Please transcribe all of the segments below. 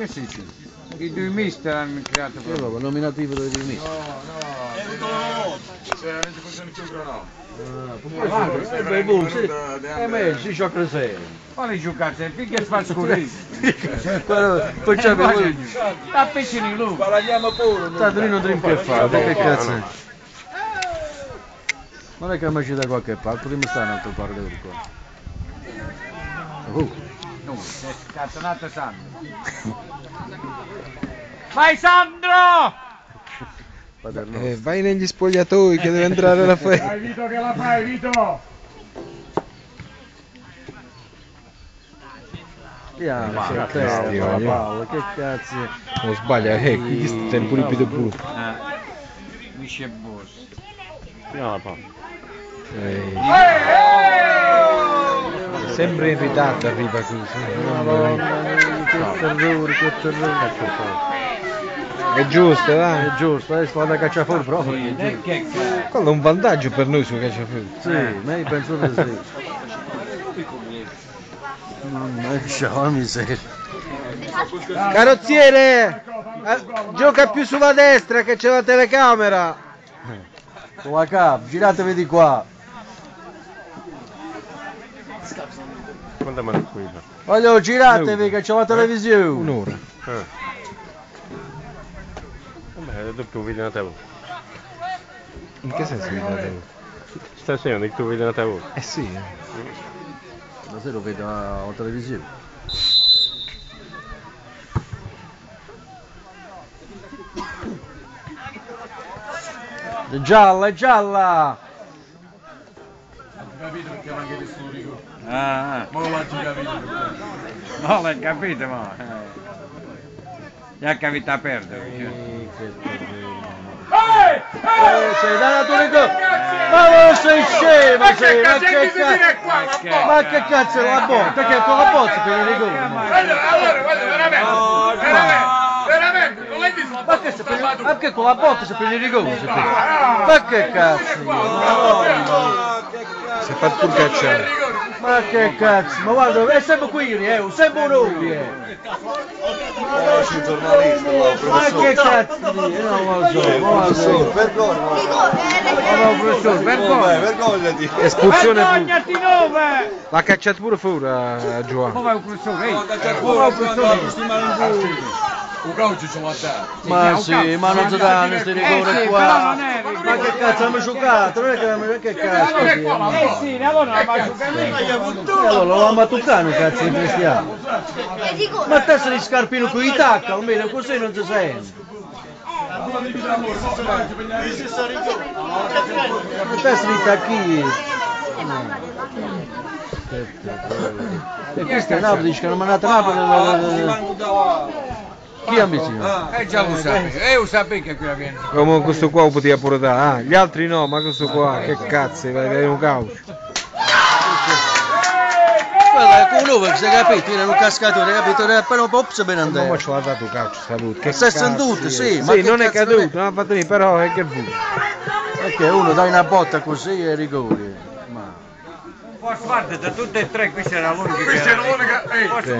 Che si dice? I due mister hanno creato Che proprio. roba, nominativo dei due mister. Cioè, non ci funziona più granò. Ah, eh, beh, boh, sì. Eh, me, si gioca sei. Quale giocate? Finché fa scurito. Quello- Facciamo quello. Appiccioni lui. Sparagliamo pure. Tanto lì non devi più fare, che cazzo è? Non è che mi ci da qualche parte, potremmo stare un altro par d'euro qua. Oh, No, è scatenato Sandro. Vai Sandro! Eh, vai negli spogliatoi che deve entrare la festa. Vai Vito che la fai Vito! Piano, Ma c'è la che schifo, la palla, che cazzo? Non sbaglia, eh, qui sta pure più pure. Eh, Michel Boss. Eh, sempre in ritardo arriva qui. sì. Madonna, che terrore, che terrore. È giusto, dai. È giusto, adesso vado a cacciare fuori proprio. Che. Quello è un vantaggio per noi su Cacciafuori. Sì, ma io penso di sì. Mamma mia, la miseria. Carrozziere! eh, gioca più sulla destra che c'è la telecamera. Con la cap, giratevi di qua. Quanto me ne qui? Voglio giratevi che c'è la televisione. Un'ora. Vabbè, è doppio video a te. In che senso mi date? Stasera il tuo video a te. Eh sì. Ma se lo vedo a la televisione. È gialla, è gialla! Capito perché manca di sto rigore? Ah, ah. Ma l'ha già capito? No, l'hai capito, ma. eh. Gli ha capito a perdere. Eh, che terribile. Ehi! Eh, sei dato rigore! Ma non sei scemo, Ma sei! che Ma cazzo che cazzo! che qua? Ma che-! Ma che cazzo è la botta? Perché con la botta per il rigore? Allora, allora, guarda, veramente! Veramente! Veramente! Ma che se prendi, ma che con la botta si prende il rigore? prende? Ma che cazzo? È pure cacciare. Ma che cazzo? Ma guarda, è sempre qui, eh, sempre noi, eh. Ma che cazzo eh, Non lo so, non lo so. Ma no, professore, vergogna. Espulsione pure. Vergognati nove! L'ha cacciato pure fuori a Come Giovanni. va un professore? Ehi, Un calcio ce l'ha dato! Ma sì, ma non si danno questi Eh però qua. non rigore. Ma che cazzo, hanno giocato? Non è che che cazzo? non è di- qua, ma- Eh sì, allora la maciucata. E allora lo va a tuccare cazzo di cristiano. Ma te sei di scarpino con i tacca, almeno così non si sente. Ma te sei di tacchi. E questo è Napoli, dice che non mandate a Napoli. Chi ha vicino? Eh già lo sapevo, eh lo sapevo che qui viene. Come questo qua lo poteva pure dare. Ah, gli altri no, ma questo qua, che cazzo, è un calcio. Quello è con lui, si è capito, era un cascatore, capito? Era appena un po' se bene Ma andava. ce l'ha dato calcio, saluto. Che è seduto, è? sì, ma Sì, che non è caduto, è? non ha fatto niente, però è che fu. Perché uno dai una botta così e rigori. Ma... Posso guarda, da tutte e tre questa era l'unica che Questa è era. l'unica... Ehi, questa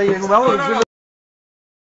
è il più